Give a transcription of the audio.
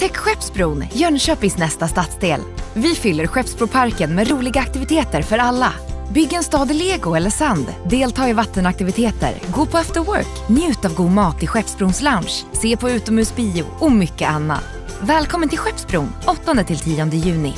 Upptäck Skeppsbron, Jönköpings nästa stadsdel. Vi fyller Skeppsbroparken med roliga aktiviteter för alla. Bygg en stad i lego eller sand, delta i vattenaktiviteter, gå på after work, njut av god mat i Skeppsbrons lounge, se på utomhusbio och mycket annat. Välkommen till Skeppsbron 8-10 juni.